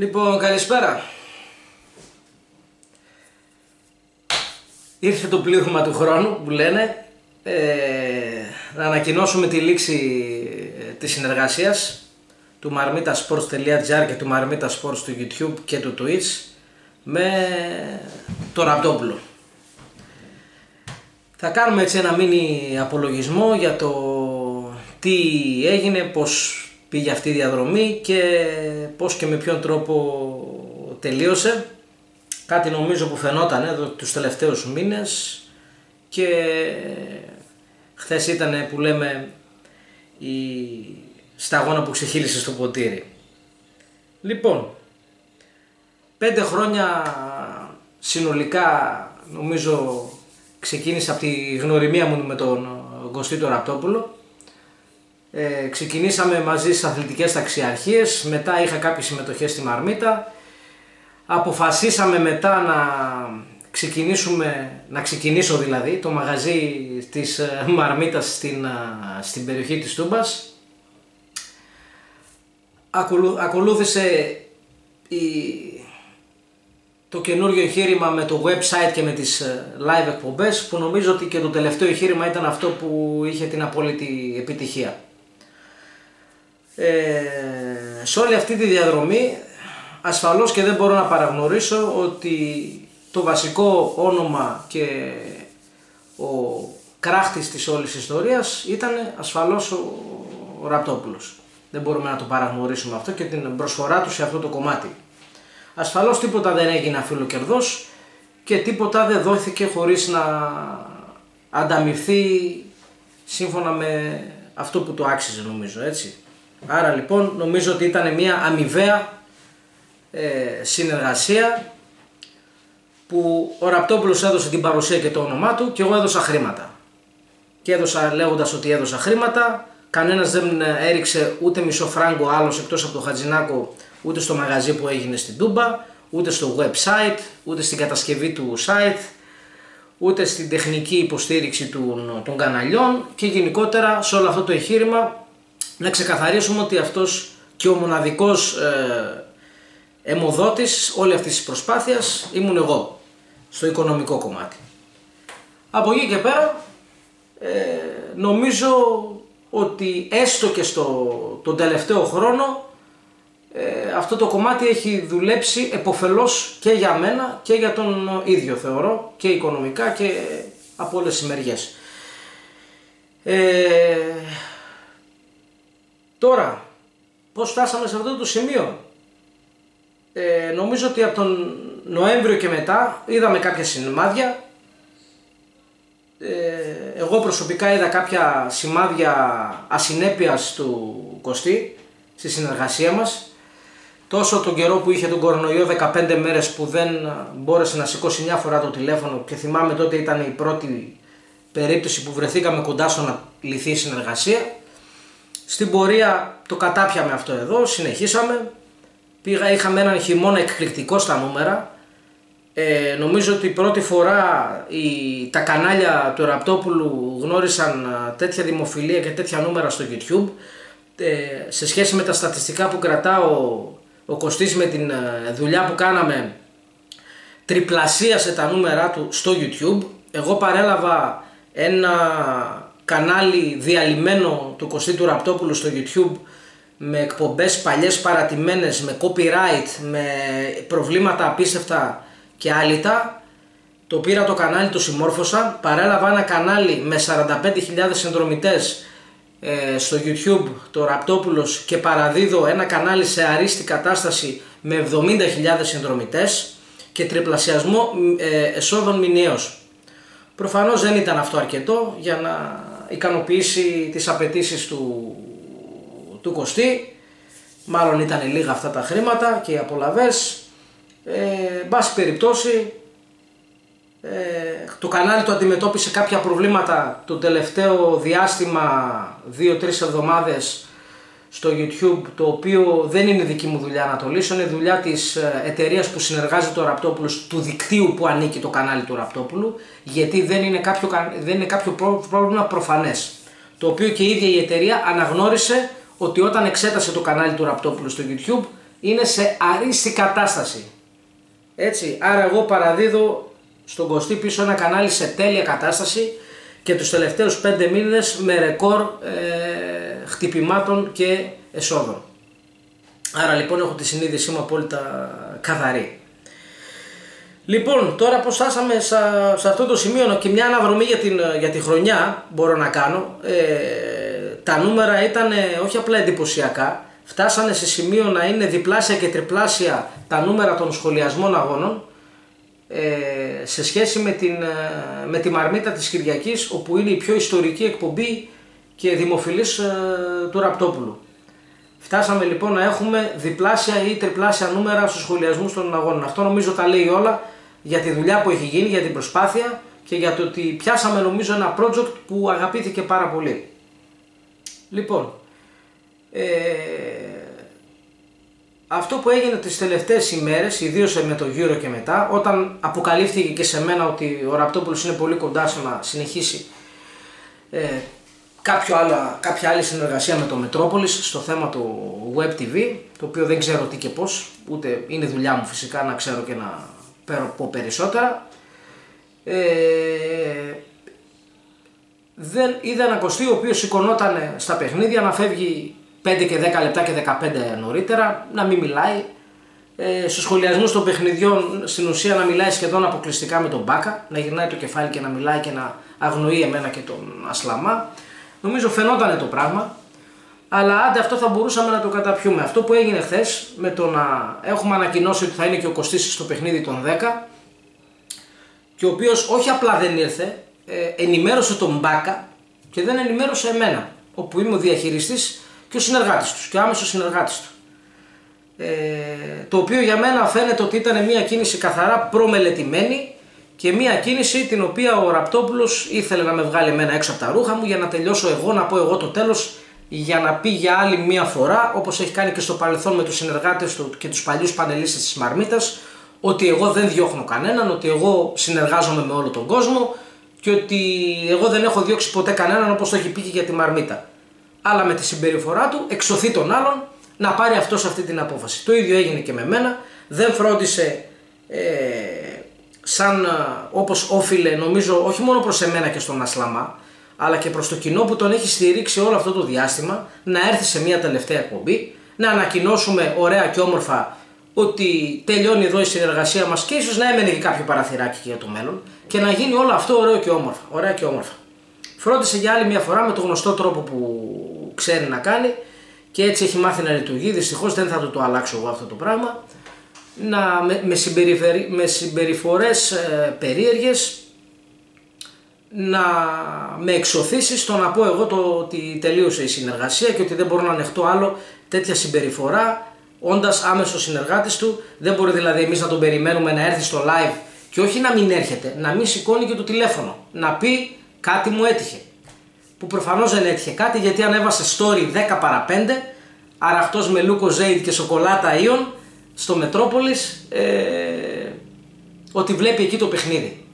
Λοιπόν, καλησπέρα. Ήρθε το πλήγμα του χρόνου που λένε ε, να ανακοινώσουμε τη λήξη ε, της συνεργασίας του marmitasports.gr και του Marmita Sports του YouTube και του Twitch με το Ραπτόπουλο. Θα κάνουμε έτσι ένα μίνι απολογισμό για το τι έγινε, πώς πήγε αυτή η διαδρομή και πώς και με ποιον τρόπο τελείωσε. Κάτι νομίζω που φαινόταν εδώ τους τελευταίους μήνες και χθες ήταν που λέμε η σταγόνα που ξεχύλισε στο ποτήρι. Λοιπόν, πέντε χρόνια συνολικά νομίζω ξεκίνησα από τη γνωριμία μου με τον Κωστή Ραπτόπουλο ε, ξεκινήσαμε μαζί στις αθλητικές ταξιαρχίες, μετά είχα κάποιες συμμετοχές στη Μαρμίτα. Αποφασίσαμε μετά να ξεκινήσουμε, να ξεκινήσω δηλαδή το μαγαζί της ε, Μαρμίτας στην, ε, στην περιοχή της Τούμπας. ακολούθησε η, το καινούριο εγχείρημα με το website και με τις ε, live εκπομπές που νομίζω ότι και το τελευταίο εγχείρημα ήταν αυτό που είχε την απόλυτη επιτυχία. Ε, σε όλη αυτή τη διαδρομή ασφαλώς και δεν μπορώ να παραγνωρίσω ότι το βασικό όνομα και ο κράχτης της όλης ιστορίας ήταν ασφαλώς ο, ο Ραπτόπουλος. Δεν μπορούμε να το παραγνωρίσουμε αυτό και την προσφορά του σε αυτό το κομμάτι. Ασφαλώς τίποτα δεν έγινε αφιλοκερδός και τίποτα δεν δόθηκε χωρίς να ανταμυφθεί σύμφωνα με αυτό που το άξιζε νομίζω έτσι. Άρα λοιπόν νομίζω ότι ήταν μια αμοιβαία ε, συνεργασία που ο Ραπτόπουλος έδωσε την παρουσία και το όνομά του και εγώ έδωσα χρήματα. Και έδωσα λέγοντας ότι έδωσα χρήματα, κανένας δεν έριξε ούτε μισό φράγκο άλλος εκτός από το Χατζινάκο ούτε στο μαγαζί που έγινε στην Τούμπα, ούτε στο website, ούτε στην κατασκευή του site, ούτε στην τεχνική υποστήριξη των, των καναλιών και γενικότερα σε όλο αυτό το εγχείρημα να ξεκαθαρίσουμε ότι αυτός και ο μοναδικός ε, αιμοδότης όλη αυτής της προσπάθειας ήμουν εγώ στο οικονομικό κομμάτι. Από εκεί και πέρα ε, νομίζω ότι έστω και στο τον τελευταίο χρόνο ε, αυτό το κομμάτι έχει δουλέψει εποφελώς και για μένα και για τον ίδιο θεωρώ και οικονομικά και από όλες τις μεριές. Ε, Τώρα, πώς φτάσαμε σε αυτό το σημείο; Ε, νομίζω ότι από τον Νοέμβριο και μετά είδαμε κάποια σημάδια. Ε, εγώ προσωπικά είδα κάποια σημάδια ασυνέπειας του Κωστή στη συνεργασία μας. Τόσο τον καιρό που είχε τον κορονοϊό 15 μέρες που δεν μπόρεσε να σηκώσει μια φορά το τηλέφωνο και θυμάμαι τότε ήταν η πρώτη περίπτωση που βρεθήκαμε κοντά στο να λυθεί η συνεργασία. Στην πορεία το κατάπιαμε αυτό εδώ, συνεχίσαμε. Πήγα, είχαμε έναν χειμώνα εκπληκτικό στα νούμερα. Ε, νομίζω ότι πρώτη φορά η, τα κανάλια του Ραπτόπουλου γνώρισαν τέτοια δημοφιλία και τέτοια νούμερα στο YouTube. Ε, σε σχέση με τα στατιστικά που κρατά ο, ο Κωστής με την δουλειά που κάναμε τριπλασίασε τα νούμερα του στο YouTube. Εγώ παρέλαβα ένα κανάλι διαλυμένο του Κωστή του Ραπτόπουλου στο YouTube με εκπομπές παλιές παρατημένες, με copyright, με προβλήματα απίστευτα και άλυτα. Το πήρα το κανάλι, το συμμόρφωσα, παρέλαβα ένα κανάλι με 45.000 συνδρομητές ε, στο YouTube, το Ραπτόπουλος και παραδίδω ένα κανάλι σε αρίστη κατάσταση με 70.000 συνδρομητές και τριπλασιασμό ε, εσόδων μηνιαίως. Προφανώς δεν ήταν αυτό αρκετό για να ικανοποιήσει τις απαιτήσει του, του Κωστή. Μάλλον ήταν λίγα αυτά τα χρήματα και οι απολαβές. Ε, μπάση περιπτώσει ε, το κανάλι του αντιμετώπισε κάποια προβλήματα το τελευταίο διάστημα 2-3 εβδομάδες στο YouTube το οποίο δεν είναι δική μου δουλειά να το λύσω, είναι δουλειά της ε, εταιρείας που συνεργάζεται ο Ραπτόπουλος, του δικτύου που ανήκει το κανάλι του Ραπτόπουλου, γιατί δεν είναι κάποιο, δεν είναι κάποιο πρόβλημα προφανές. Το οποίο και η ίδια η εταιρεία αναγνώρισε ότι όταν εξέτασε το κανάλι του Ραπτόπουλου στο YouTube είναι σε αρίστη κατάσταση. Έτσι, άρα εγώ παραδίδω στον Κωστή πίσω ένα κανάλι σε τέλεια κατάσταση και τους τελευταίους πέντε μήνες με ρεκόρ ε, χτυπημάτων και εσόδων. Άρα λοιπόν έχω τη συνείδησή μου απόλυτα καθαρή. Λοιπόν, τώρα πως φτάσαμε σε αυτό το σημείο και μια αναδρομή για, την, για τη χρονιά μπορώ να κάνω. Ε, τα νούμερα ήταν όχι απλά εντυπωσιακά, φτάσανε σε σημείο να είναι διπλάσια και τριπλάσια τα νούμερα των σχολιασμών αγώνων ε, σε σχέση με, την, ε, με τη Μαρμίτα της Κυριακής όπου είναι η πιο ιστορική εκπομπή και δημοφιλής ε, του Ραπτόπουλου. Φτάσαμε λοιπόν να έχουμε διπλάσια ή τριπλάσια νούμερα στους σχολιασμούς των αγώνων. Αυτό νομίζω τα λέει όλα για τη δουλειά που έχει γίνει, για την προσπάθεια και για το ότι πιάσαμε νομίζω ένα project που αγαπήθηκε πάρα πολύ. Λοιπόν, ε, αυτό που έγινε τις τελευταίες ημέρες, ιδίως με το γύρο και μετά, όταν αποκαλύφθηκε και σε μένα ότι ο Ραπτόπουλος είναι πολύ κοντά στο να συνεχίσει ε, κάποιο άλλο, κάποια άλλη συνεργασία με το Μετρόπολης στο θέμα του Web TV, το οποίο δεν ξέρω τι και πώς, ούτε είναι δουλειά μου φυσικά να ξέρω και να πω περισσότερα. Ε, δεν είδα ένα κοστί ο οποίος σηκωνόταν στα παιχνίδια να φεύγει 5 και 10 λεπτά και 15 νωρίτερα, να μην μιλάει. Ε, στους σχολιασμούς των παιχνιδιών στην ουσία να μιλάει σχεδόν αποκλειστικά με τον Μπάκα, να γυρνάει το κεφάλι και να μιλάει και να αγνοεί εμένα και τον Ασλαμά. Νομίζω φαινόταν το πράγμα, αλλά άντε αυτό θα μπορούσαμε να το καταπιούμε. Αυτό που έγινε χθες με το να έχουμε ανακοινώσει ότι θα είναι και ο Κωστής στο παιχνίδι των 10 και ο οποίος όχι απλά δεν ήρθε, ε, ενημέρωσε τον Μπάκα και δεν ενημέρωσε εμένα, όπου είμαι ο διαχειριστής και ο συνεργάτης τους και ο άμεσος συνεργάτης του. Ε, το οποίο για μένα φαίνεται ότι ήταν μια κίνηση καθαρά προμελετημένη και μια κίνηση την οποία ο Ραπτόπουλος ήθελε να με βγάλει εμένα έξω από τα ρούχα μου για να τελειώσω εγώ, να πω εγώ το τέλος για να πει για άλλη μία φορά, όπως έχει κάνει και στο παρελθόν με τους συνεργάτες του και τους παλιούς πανελίστες της Μαρμίτας, ότι εγώ δεν διώχνω κανέναν, ότι εγώ συνεργάζομαι με όλο τον κόσμο και ότι εγώ δεν έχω διώξει ποτέ κανέναν όπως το έχει πει και για τη Μαρμίτα. Αλλά με τη συμπεριφορά του εξωθεί τον άλλον να πάρει αυτός αυτή την απόφαση. Το ίδιο έγινε και με μένα, δεν φρόντισε ε, σαν όπως όφιλε νομίζω όχι μόνο προς εμένα και στον Ασλαμά, αλλά και προς το κοινό που τον έχει στηρίξει όλο αυτό το διάστημα να έρθει σε μια τελευταία εκπομπή, να ανακοινώσουμε ωραία και όμορφα ότι τελειώνει εδώ η συνεργασία μας και ίσως να έμενε και κάποιο παραθυράκι για το μέλλον και να γίνει όλο αυτό ωραίο και όμορφα. Ωραία και όμορφα. Φρόντισε για άλλη μια φορά με το γνωστό τρόπο που ξέρει να κάνει και έτσι έχει μάθει να λειτουργεί. Δυστυχώς δεν θα το, το αλλάξω εγώ αυτό το πράγμα. Να, με, με, με συμπεριφορές ε, περίεργες να με εξωθήσεις στο να πω εγώ το ότι τελείωσε η συνεργασία και ότι δεν μπορώ να ανεχτώ άλλο τέτοια συμπεριφορά όντας άμεσος συνεργάτης του, δεν μπορεί δηλαδή εμείς να τον περιμένουμε να έρθει στο live και όχι να μην έρχεται, να μην σηκώνει και το τηλέφωνο, να πει κάτι μου έτυχε. Που προφανώς δεν έτυχε κάτι γιατί ανέβασε story 10 παρα 5, αραχτός με λούκο ζέιτ και σοκολάτα Ιων στο Μετρόπολης, ε, ότι βλέπει εκεί το παιχνίδι.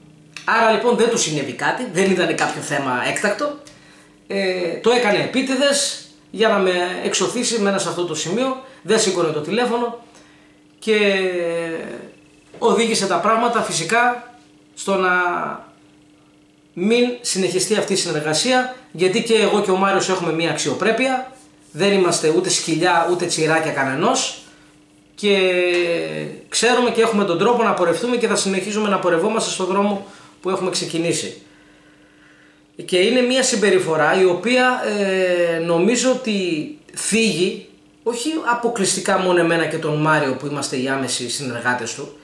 Άρα λοιπόν δεν του συνέβη κάτι, δεν ήταν κάποιο θέμα έκτακτο. Ε, το έκανε επίτηδες για να με εξωθήσει μένα σε αυτό το σημείο. Δεν σήκωνε το τηλέφωνο και οδήγησε τα πράγματα φυσικά στο να μην συνεχιστεί αυτή η συνεργασία γιατί και εγώ και ο Μάριος έχουμε μία αξιοπρέπεια δεν είμαστε ούτε σκυλιά ούτε τσιράκια κανενός και ξέρουμε και έχουμε τον τρόπο να πορευτούμε και θα συνεχίζουμε να πορευόμαστε στον δρόμο που έχουμε ξεκινήσει. Και είναι μια συμπεριφορά η οποία ε, νομίζω ότι φύγει όχι αποκλειστικά μόνο εμένα και τον Μάριο που είμαστε οι άμεσοι συνεργάτες του,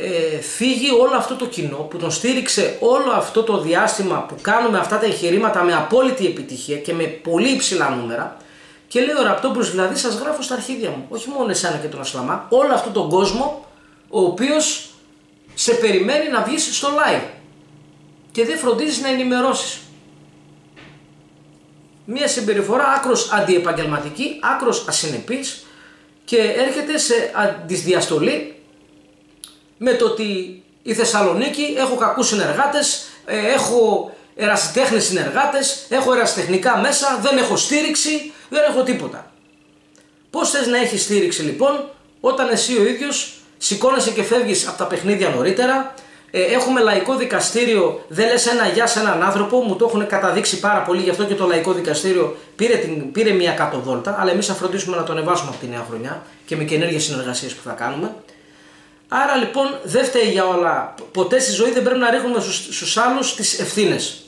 ε, φύγει όλο αυτό το κοινό που τον στήριξε όλο αυτό το διάστημα που κάνουμε αυτά τα εγχειρήματα με απόλυτη επιτυχία και με πολύ υψηλά νούμερα και λέει ο Ραπτόπουλος δηλαδή σας γράφω στα αρχίδια μου, όχι μόνο εσένα και τον Ασλαμά, όλο αυτόν τον κόσμο ο οποίος σε περιμένει να βγεις στο live και δεν φροντίζεις να ενημερώσεις. Μια συμπεριφορά άκρος αντιεπαγγελματική, άκρος ασυνεπής και έρχεται σε αντισδιαστολή με το ότι η Θεσσαλονίκη έχω κακούς συνεργάτες, ε, έχω ερασιτέχνες συνεργάτες, έχω ερασιτεχνικά μέσα, δεν έχω στήριξη, δεν έχω τίποτα. Πώς θες να έχεις στήριξη λοιπόν όταν εσύ ο ίδιος σηκώνεσαι και φεύγεις από τα παιχνίδια νωρίτερα, ε, έχουμε λαϊκό δικαστήριο, δεν λες ένα γεια σε έναν άνθρωπο, μου το έχουν καταδείξει πάρα πολύ, γι' αυτό και το λαϊκό δικαστήριο πήρε, την, πήρε μια κάτω βόλτα, αλλά εμείς θα φροντίσουμε να το ανεβάσουμε από τη νέα χρονιά και με καινούργιες συνεργασίες που θα κάνουμε. Άρα λοιπόν δεν φταίει για όλα. Ποτέ στη ζωή δεν πρέπει να ρίχνουμε στους, στους άλλους τις ευθύνες.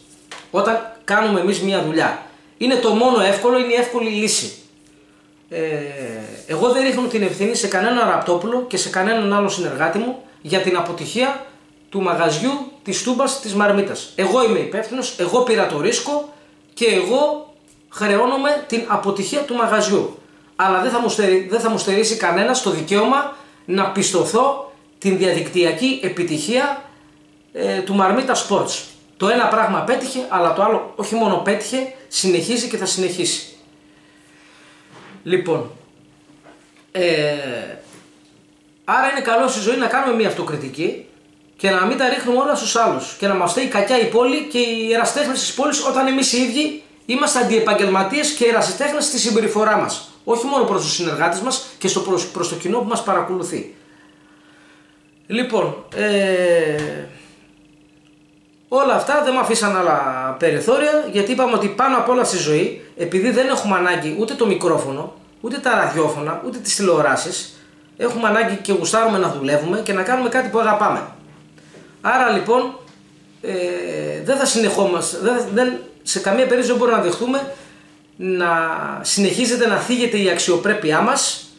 Όταν κάνουμε εμείς μια δουλειά. Είναι το μόνο εύκολο, είναι η εύκολη λύση. Ε, εγώ δεν ρίχνω την ευθύνη σε κανέναν ραπτόπουλο και σε κανέναν άλλο συνεργάτη μου για την αποτυχία του μαγαζιού της τούμπας της μαρμίτας. Εγώ είμαι υπεύθυνος, εγώ πήρα το ρίσκο και εγώ χρεώνομαι την αποτυχία του μαγαζιού. Αλλά δεν θα μου, στερεί, δεν θα μου στερήσει κανένας το δικαίωμα να πιστωθώ την διαδικτυακή επιτυχία ε, του Μαρμίτα Sports. Το ένα πράγμα πέτυχε, αλλά το άλλο όχι μόνο πέτυχε, συνεχίζει και θα συνεχίσει. Λοιπόν, ε, άρα είναι καλό στη ζωή να κάνουμε μια αυτοκριτική και να μην τα ρίχνουμε όλα στους άλλους και να μας φταίει κακιά η πόλη και οι εραστέχνες της πόλης όταν εμείς οι ίδιοι είμαστε αντιεπαγγελματίες και ερασιτέχνες στη συμπεριφορά μας. Όχι μόνο προς τους συνεργάτες μας και στο προς, προς το κοινό που μας παρακολουθεί. Λοιπόν, ε, όλα αυτά δεν με αφήσαν άλλα περιθώρια γιατί είπαμε ότι πάνω απ' όλα στη ζωή, επειδή δεν έχουμε ανάγκη ούτε το μικρόφωνο, ούτε τα ραδιόφωνα, ούτε τις τηλεοράσεις, έχουμε ανάγκη και γουστάρουμε να δουλεύουμε και να κάνουμε κάτι που αγαπάμε. Άρα λοιπόν ε, δεν θα συνεχόμαστε, δεν, δεν, σε καμία περίπτωση δεν μπορούμε να δεχτούμε να συνεχίζεται να θίγεται η αξιοπρέπειά μας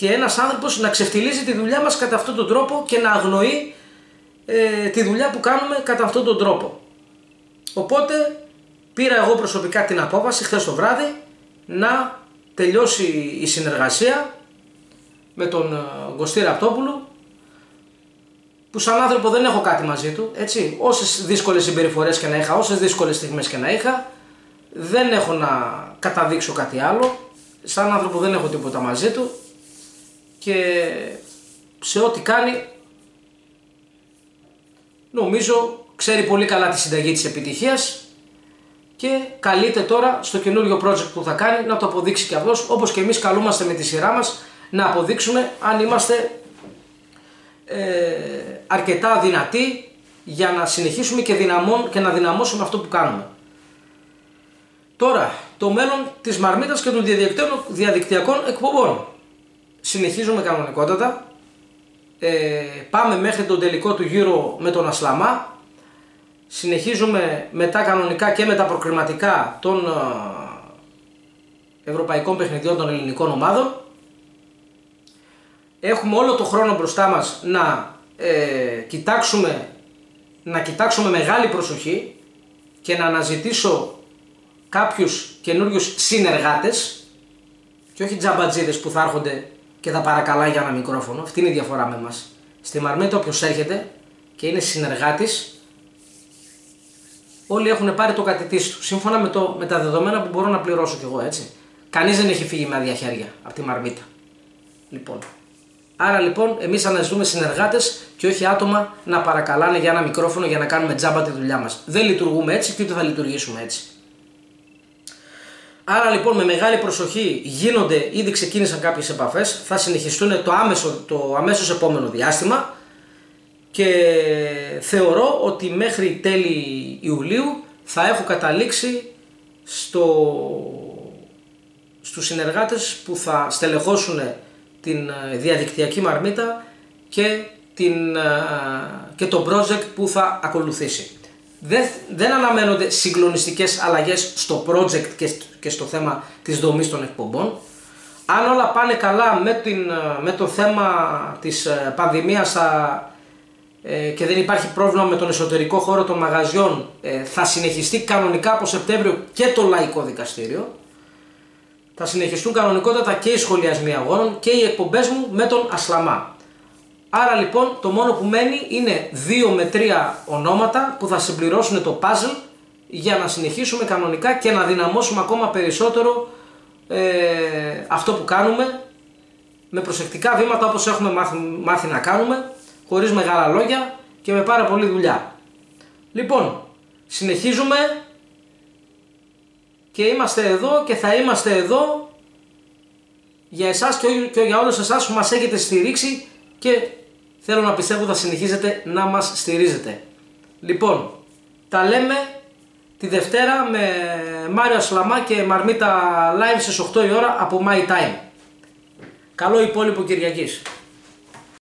και ένας άνθρωπος να ξεφτιλίζει τη δουλειά μας κατά αυτόν τον τρόπο και να αγνοεί ε, τη δουλειά που κάνουμε κατά αυτόν τον τρόπο. Οπότε πήρα εγώ προσωπικά την απόφαση χθες το βράδυ να τελειώσει η συνεργασία με τον ε, Γκοστή Ραπτόπουλου που σαν άνθρωπο δεν έχω κάτι μαζί του, έτσι, όσες δύσκολες συμπεριφορές και να είχα, όσες δύσκολες στιγμές και να είχα, δεν έχω να καταδείξω κάτι άλλο, σαν άνθρωπο δεν έχω τίποτα μαζί του και σε ό,τι κάνει νομίζω ξέρει πολύ καλά τη συνταγή της επιτυχίας και καλείται τώρα στο καινούριο project που θα κάνει να το αποδείξει και αυτός όπως και εμείς καλούμαστε με τη σειρά μας να αποδείξουμε αν είμαστε ε, αρκετά δυνατοί για να συνεχίσουμε και, δυναμών, και να δυναμώσουμε αυτό που κάνουμε. Τώρα, το μέλλον της μαρμίτας και των διαδικτυακών εκπομπών. Συνεχίζουμε κανονικότατα. Ε, πάμε μέχρι τον τελικό του γύρο με τον Ασλαμά. Συνεχίζουμε μετά κανονικά και με τα προκριματικά των ε, ευρωπαϊκών παιχνιδιών των ελληνικών ομάδων. Έχουμε όλο το χρόνο μπροστά μας να ε, κοιτάξουμε να κοιτάξουμε μεγάλη προσοχή και να αναζητήσω κάποιους καινούριους συνεργάτες και όχι τζαμπατζίδες που θα έρχονται και θα παρακαλάει για ένα μικρόφωνο. Αυτή είναι η διαφορά με μας. Στη Μαρμέτα όποιος έρχεται και είναι συνεργάτης όλοι έχουν πάρει το κατητής του σύμφωνα με, το, με τα δεδομένα που μπορώ να πληρώσω κι εγώ έτσι. Κανείς δεν έχει φύγει με άδεια χέρια από τη Μαρμίτα. Λοιπόν, Άρα λοιπόν εμείς αναζητούμε συνεργάτες και όχι άτομα να παρακαλάνε για ένα μικρόφωνο για να κάνουμε τζάμπα τη δουλειά μας. Δεν λειτουργούμε έτσι και ούτε θα λειτουργήσουμε έτσι. Άρα λοιπόν με μεγάλη προσοχή γίνονται, ήδη ξεκίνησαν κάποιες επαφές, θα συνεχιστούν το, άμεσο, το αμέσως επόμενο διάστημα και θεωρώ ότι μέχρι τέλη Ιουλίου θα έχω καταλήξει στο, στους συνεργάτες που θα στελεχώσουν την ε, διαδικτυακή μαρμίτα και, την, ε, και το project που θα ακολουθήσει. Δεν, δεν αναμένονται συγκλονιστικές αλλαγές στο project και, και στο θέμα της δομής των εκπομπών. Αν όλα πάνε καλά με, την, ε, με το θέμα της πανδημίας και δεν υπάρχει πρόβλημα με τον εσωτερικό χώρο των μαγαζιών θα συνεχιστεί κανονικά από Σεπτέμβριο και το λαϊκό δικαστήριο θα συνεχιστούν κανονικότατα και οι σχολιασμοί αγώνων και οι εκπομπές μου με τον Ασλαμά. Άρα λοιπόν το μόνο που μένει είναι 2 με 3 ονόματα που θα συμπληρώσουν το puzzle για να συνεχίσουμε κανονικά και να δυναμώσουμε ακόμα περισσότερο ε, αυτό που κάνουμε με προσεκτικά βήματα όπως έχουμε μάθει, μάθει να κάνουμε χωρίς μεγάλα λόγια και με πάρα πολλή δουλειά. Λοιπόν, συνεχίζουμε και είμαστε εδώ και θα είμαστε εδώ για εσάς και, και για όλους εσάς που μας έχετε στηρίξει και θέλω να πιστεύω θα συνεχίζετε να μας στηρίζετε. Λοιπόν, τα λέμε τη Δευτέρα με Μάριο Ασλαμά και Μαρμίτα Live στις 8 η ώρα από My Time. Καλό υπόλοιπο Κυριακής.